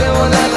带我来